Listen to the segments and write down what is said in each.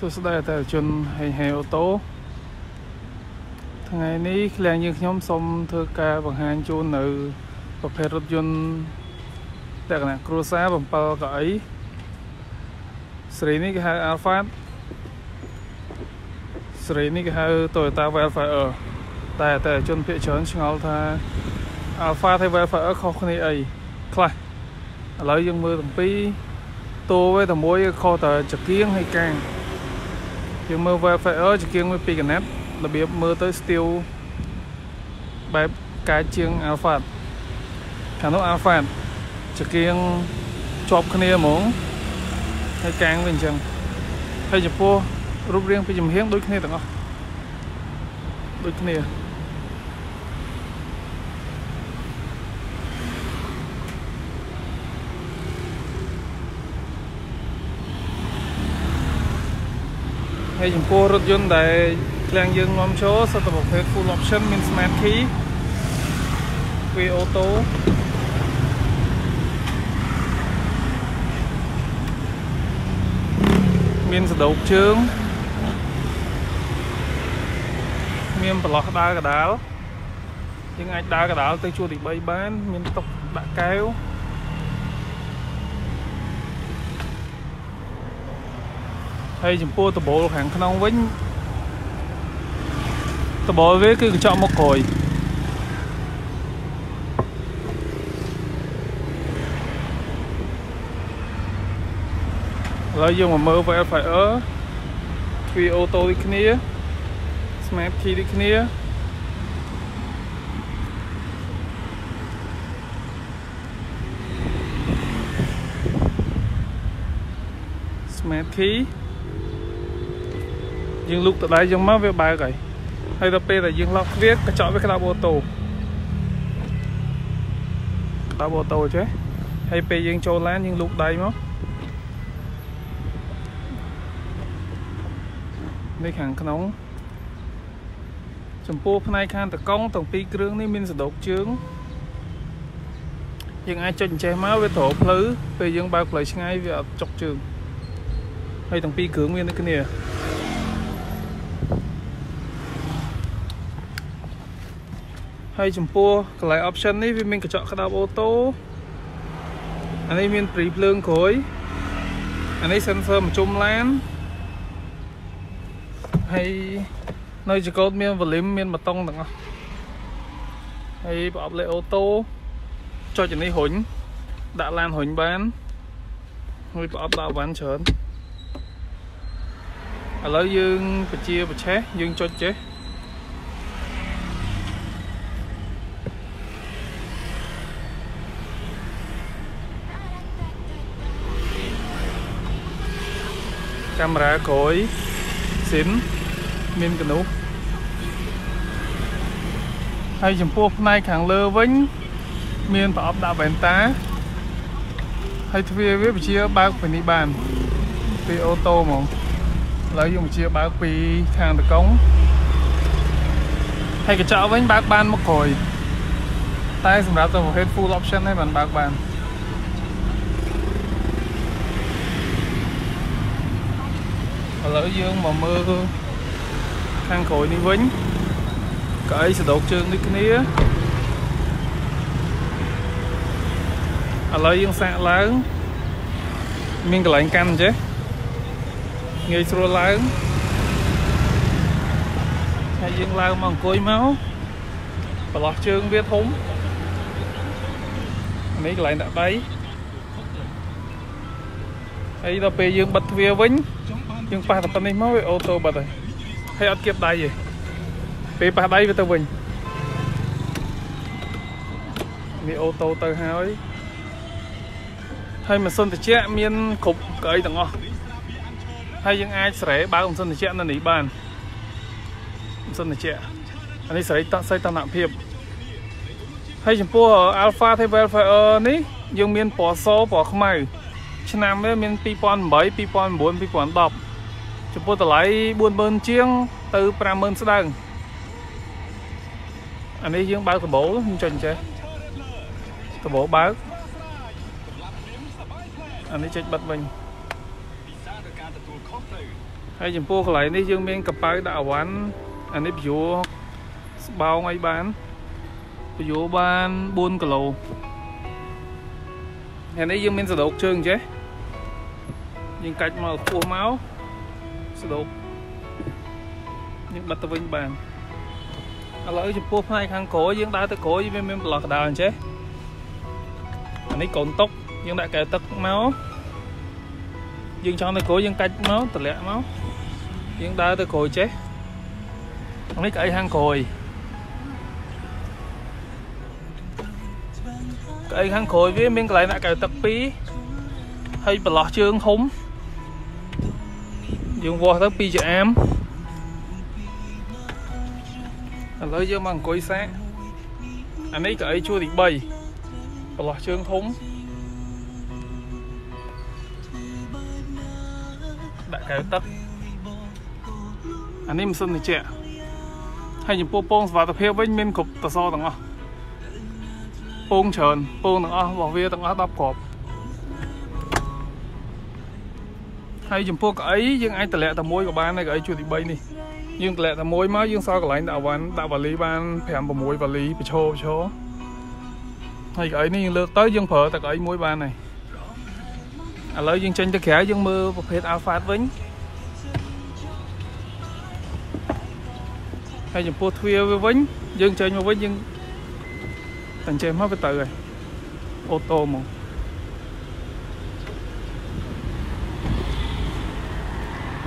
សួស្តីអតិថិជនហេហេអូតូថ្ងៃនេះឃ្លាំងយើងខ្ញុំសូមធ្វើការបង្ហាញជូននៅប្រភេទរថយន្តលក្ខណៈគ្រួសារ7កៅអីស៊េរីនេះគេហៅ Alphard ស៊េរីនេះគេហៅ Toyota Wildfire តែអតិថិជនភាគច្រើនឆ្ងល់ថា Alphard ហើយ Wildfire ខុសគ្នាអីខ្លះឥឡូវយើងមើលទាំងពីរតួវាតែមួយខុសតែចង្គៀងហើយកាំង យើងមើល Wildfire ជាជាងមួយពីកណាត់របៀបមើលទៅស្ទៀវបែបកាយជាង Alpha ខាងនោះ Alpha ជាជាងជាប់គ្នាហ្មងហើយកាំងវាអញ្ចឹងហើយចំពោះរូបរាងពីចំហៀងដូចគ្នាទាំងអស់ដូចគ្នា ហើយចំពោះរថយន្តដែលឃ្លាំងយើងនាំចូលសុទ្ធតែប្រភេទ full option មាន smart key វាអូតូមានសដោកជើងមានប្រឡោះដើរកដាលយើងអាចដើរកដាលទៅជួរទី3បាន មានតុដាក់កែវ ហើយចំពោះដបូលខាងក្នុងវិញដបូលវាគឺកញ្ចក់មុខក្រោយឥឡូវយើងមកមើល Wildfire ទ្វារអូតូដូចគ្នា Smart Key ដូចគ្នា Smart Key យើងលូកទៅដៃយើងមកវាបើកហើយហើយដល់ពេលដែលយើងឡោះវាកញ្ចក់វាក្តាប់អូតូក្តាប់អូតូចេះហើយពេលយើងចូលឡានយើងលូកដៃមកនេះខាងក្នុងចំពោះផ្នែកខាងតកង់ទាំងពីរគ្រឿងនេះមានសណ្ដោកជើងយើងអាចចុចអញ្ចេះមកវាត្រូវផ្លូវពេលយើងបើកផ្លូវឆ្ងាយវាអត់ចុកជើងហើយទាំងពីរគ្រឿងមានដូចគ្នា ហើយចំពោះកន្លែង option នេះវាមានកញ្ចក់ក្តាប់អូតូអានេះមានព្រីភ្លើងក្រួយអានេះ sensor ម្ជុំឡានហើយនៅចកោតមាន volume មានបតុងទាំងអស់ហើយប្រអប់លេខអូតូចុចនេះរុញដាក់ឡានរុញបានហើយប្រអប់ដាក់វ៉ាន់ច្រើនឥឡូវយើងបជាប្រឆេះយើងចុចចេះ កាមេរ៉ាក្រោយស៊ីនមានកនុះហើយចំពោះផ្នែកខាងលើវិញ មានប្រអប់ដាក់វ៉ែនតាហើយទ្វារវាបញ្ជាបើកពីនេះបានពីអូតូហ្មងឥឡូវយើងបញ្ជាបើកពីខាងតកង់ហើយកញ្ចក់វិញបើកបានមកក្រោយតែសម្រាប់ទៅប្រភេទ full option ហ្នឹងមិនបើកបាន ឥឡូវយើងមកមើលខាងក្រោយនេះវិញកៅអីសដោកជើងដូចគ្នាឥឡូវយើងសាកឡើងមានកន្លែងកាន់ចេះងាយស្រួលឡើងហើយយើងឡើងមកអង្គុយមកប្រឡោះជើងវាធំនេះកន្លែងដាក់ដៃហើយដល់ពេលយើងបិទទ្វារវិញ យើងប៉ះតែប៉ុណ្នេះមកវាអូតូបាត់ហើយហើយអត់គៀបដៃទេពេលប៉ះដៃវាទៅវិញនេះអូតូទៅហើយហើយម៉ាស៊ីនត្រជាក់មានគ្រប់កៅអីទាំងអស់ហើយយើងអាចសេរីបើកម៉ាស៊ីនត្រជាក់នៅនេះបានម៉ាស៊ីនត្រជាក់អានេះសេរីតសីតនភាពហើយចំពោះ Alpha Table Fire នេះយើងមានពណ៌សពណ៌ខ្មៅឆ្នាំវាមាន2008 2009 2010 ចំពោះតម្លៃ40000ជាង ទៅ50000ស្ដើងអានេះយើងបើកដំបូលខ្ញុំចុចចេះដំបូលបើកអានេះចុចបិទវិញហើយចំពោះកន្លែងនេះយើងមានកប៉ៅដាក់អវ៉ាន់អានេះពយួរស្បោងអីបានពយួរបាន4គីឡូអានេះយើងមានសដោកជើងចេះយើងកាច់មកខ្ពស់មក សដោកយើងបិទទៅវិញបានឥឡូវចំពោះផ្នែកខាងក្រោយយើងដើរទៅក្រោយវាមានប្រឡោះកដាលអញ្ចេះអានេះកូនតុកយើងដាក់កែទឹកមកយើងចង់ទៅក្រោយយើងកាច់មកតម្លាក់មកយើងដើរទៅក្រោយចេះនេះកៅអីខាងក្រោយកៅអីខាងក្រោយវាមានកន្លែងដាក់កៅទឹក2ហើយប្រឡោះជើងធំ យើងវាស់ទៅ2ចាអាមឥឡូវយើងមកអង្គុយសាកអានេះកៅអីជួរទី3ប្រឡោះជើងធំដាក់កៅទឹកអានេះម៉ាស៊ីនត្រជាក់ហើយចំពោះពងសុវត្ថិភាពវិញមានគ្រប់តសទាំងអស់ពងច្រើនពងទាំងអស់របស់វាទាំងអស់10គ្រាប់ ហើយចំពោះកៅអីយើងអាចតម្លាក់តែមួយក៏បានដែរកៅអីជួរទី3នេះយើងតម្លាក់តែមួយមកយើងសល់កន្លែងដាក់វ៉ាន់ដាក់វ៉ាលីបាន5 6វ៉ាលីប្រឈរប្រឈរហើយកៅអីនេះយើងលើកទៅយើងប្រើតែកៅអីមួយបានហើយឥឡូវយើងចេញទៅក្រៅយើងមើលប្រភេទ Alpha វិញហើយចំពោះទ្វារវាវិញយើងចេញមកវិញយើងតែចេះមកវាទៅហើយអូតូហ្មង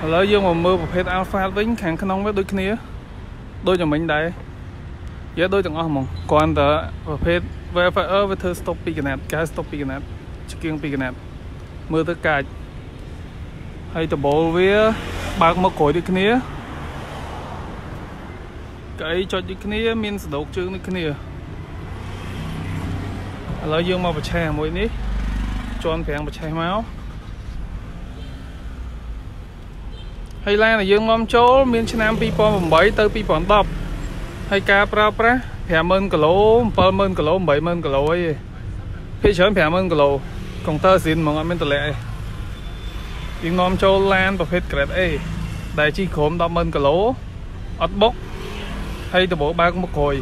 ឥឡូវយើងមកមើលប្រភេទ Alpha វិញខាងក្នុងវាដូចគ្នាដូចតែមិញដែរយើដូចទាំងអស់ហ្មងគ្រាន់តែប្រភេទ Verifier វាធ្វើ stop ពីកណាត់កែ stop ពីកណាត់ជាគៀងពីកណាត់មើលទៅកាច់ហើយដបូលវាបើកមកក្រោយដូចគ្នាកៅអីចុចដូចគ្នា មានសដោកជើងដូចគ្នាឥឡូវយើងមកប្រឆេះមួយនេះជន់ប្រាំងប្រឆេះមក ហើយឡានដែលយើងមកចូលមានឆ្នាំ2008ទៅ2010ហើយការប្រើប្រាស់50000គីឡូ70000គីឡូ80000គីឡូអីភាគច្រើន50000គីឡូកុងទ័រស៊ីនហ្មងអត់មានតម្លាក់ទេយើងនាំចូលឡានប្រភេទ Grade A ដែលជិះក្រុម100,000គីឡូអត់បុកហើយដបបើកមកក្រោយ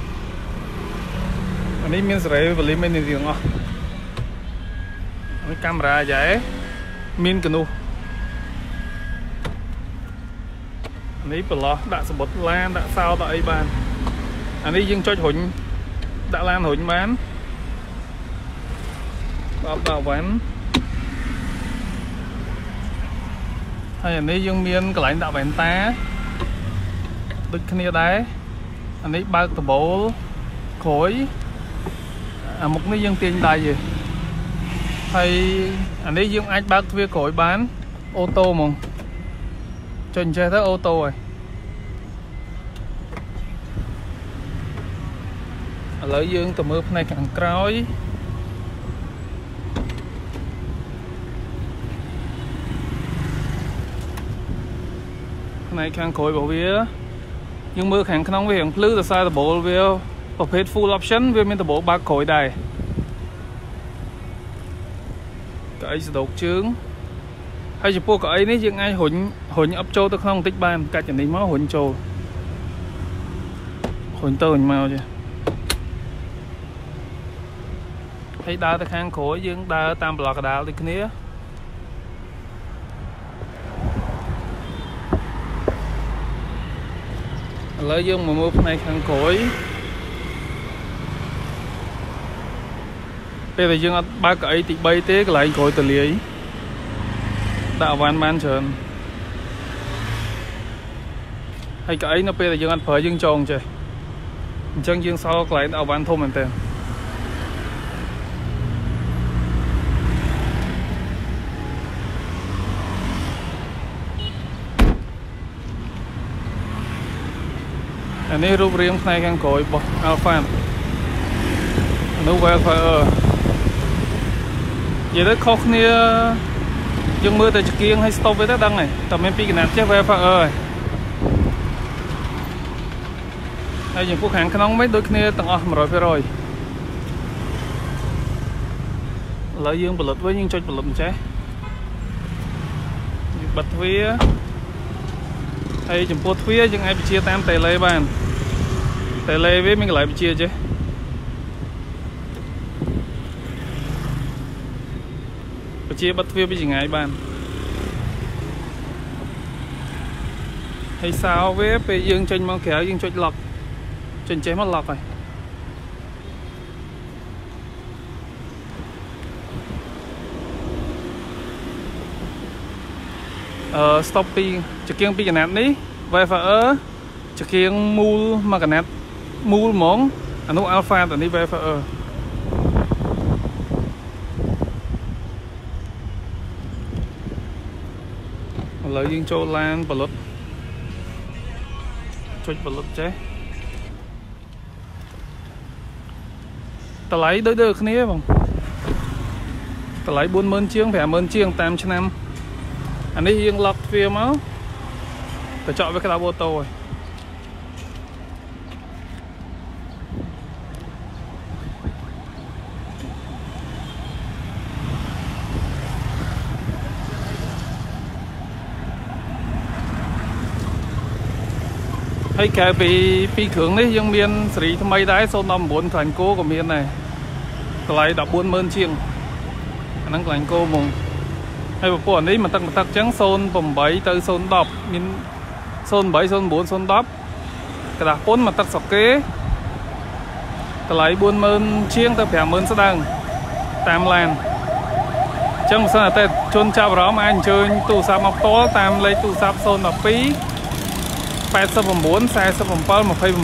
អានេះមានសេរីវលីមាននេះទាំងអស់នេះកាមេរ៉ាយ៉ែមានកនោះ នេះប្រឡោះដាក់សបុតឡានដាក់សោដាក់អីបានអានេះយើងចុចរុញដាក់ឡានរុញបានដល់ដល់វ៉ាន់ហើយអានេះយើងមានកន្លែងដាក់វ៉ែនតាដូចគ្នាដែរអានេះបើកដបូលក្រួយអាមុខនេះយើងទាញដៃទេហើយអានេះយើងអាចបើកទ្វារក្រួយបានអូតូហ្មង ចុចអញ្ចេះទៅអូតូហើយឥឡូវយើងទៅមើលផ្នែកខាងក្រោយផ្នែកខាងក្រោយរបស់វាយើងមើលខាងក្នុងវារៀងភ្លឺដោយសារដបូលវាប្រភេទ full option វាមានដបូលបើកក្រោយដែរកៅអីសដោកជើង ហើយចំពោះកៅអីនេះយើងអាចរុញរុញអប់ចូលទៅក្នុងបន្តិចបានកាច់អានេះមករុញចូលរុញទៅរុញមកចាហើយដើរទៅខាងក្រោយយើងដើរតាមប្លុកកដាលដូចគ្នាឥឡូវយើងមកមើលផ្នែកខាងក្រោយពេលដែលយើងអត់បើកកៅអីទី3ទេកន្លែងក្រោយទលាយ ដាក់អវ៉ាន់បានច្រើនហើយកៅអីនៅពេលដែលយើងអត់ប្រើយើងចងចេះអញ្ចឹងយើងសល់កន្លែងអវ៉ាន់ធំមែនតើអានេះរូបរាងផ្នែកខាងក្រោយរបស់ Alpha នោះ Wildfire និយាយទៅខុសគ្នា យើងមើលតែចង្គៀងឲ្យ stop វាទៅដឹងហើយតែមានពីកណាត់ចេះ Wildfire ហើយហើយចំពោះខាងក្នុងវិញដូចគ្នាទាំងអស់100%ឥឡូវយើងផលិតវិញយើងចុចផលិតអញ្ចេះយើងបិទទ្វារហើយចំពោះទ្វារយើងអាចបញ្ជាតាមតេឡេបានតេឡេវាមានកន្លែងបញ្ជាចេះបញ្ជាបិទទ្វារពីចម្ងាយបានហើយសោវាពេលយើងចេញមកក្រៅយើងចុច lock ចេញចេះមក lock ហើយអឺ stop ពីចង្គៀងពីកណាត់នេះ Wayfarer ចង្គៀងមូលមួយកណាត់មូលហ្មងអានោះ Alpha តានេះ Wayfarer ឡូវយើងចូលឡានបលុតចុចបលុតចេះតម្លៃដូចដូចគ្នាបងតម្លៃ40000ជាង50000ជាងតាមឆ្នាំអានេះយើងឡុកទ្វារមកកញ្ចក់វាក្តៅអូតូហើយ ហើយក្រៅពីពីគ្រឿងនេះយើងមានសេរីថ្មីដែរ019ខ្លាញ់គោក៏មានដែរតម្លៃ140,000ជាងអាហ្នឹងខ្លាញ់គោហ្មងហើយពពកនេះមិនទឹកមិនទឹកអញ្ចឹង08ទៅ010មាន08 09 010ក្រដាស់ពុនមកទឹកសុកេតម្លៃ40000ជាងទៅ50000ស្ដើងតាមឡានអញ្ចឹងបើសិនអតិជនចាប់អារម្មណ៍អាចអញ្ជើញទូរស័ព្ទមកផ្ទាល់តាមលេខទូរស័ព្ទ012 89 47 29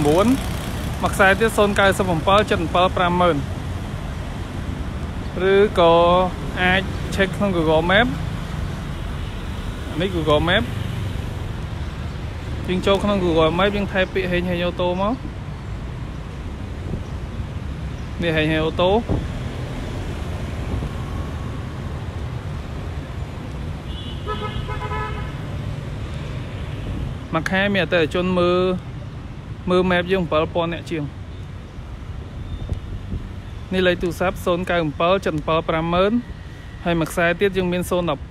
មួយខ្សែទៀត097 77 50000ឬក៏អាច check ក្នុង Google Map នេះ Google Map យើងចូលក្នុង Google Map យើងថែពាក្យហេងហេងអូតូមកនេះហេងហេងអូតូ មួយខែមានអតិថិជនមើលមើល map យើង7000អ្នកជាងនេះលេខទូរស័ព្ទ097 77 50000ហើយមួយខ្សែទៀតយើងមាន012 89 47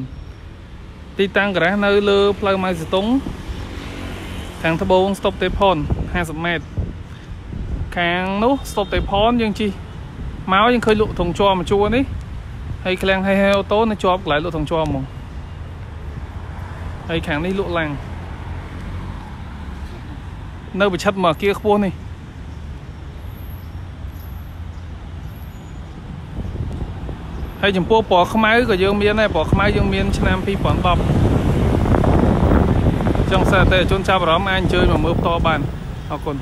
29ទីតាំងការ៉ាសនៅលើផ្លូវម៉ៅសេតុងខាងត្បូងស្តុបទេផន50ម៉ែត្រខាងនោះស្តុបទេផនយើងជិះមកយើងឃើញលក់ធុងជាប់មួយជួរនេះហើយឃ្លាំងហេហេអូតូនៅជាប់កន្លែងលក់ធុងជាប់ហ្មង ហើយខាងនេះលក់ឡាំងនៅប្រឆិតមកអាគារខ្ពស់នេះហើយចំពោះពណ៌ខ្មៅក៏យើងមានដែរពណ៌ខ្មៅយើងមានឆ្នាំ2010ចង់សារតែជនចាប់អារម្មណ៍អាចអញ្ជើញមកមើលផ្ទាល់បានអរគុណ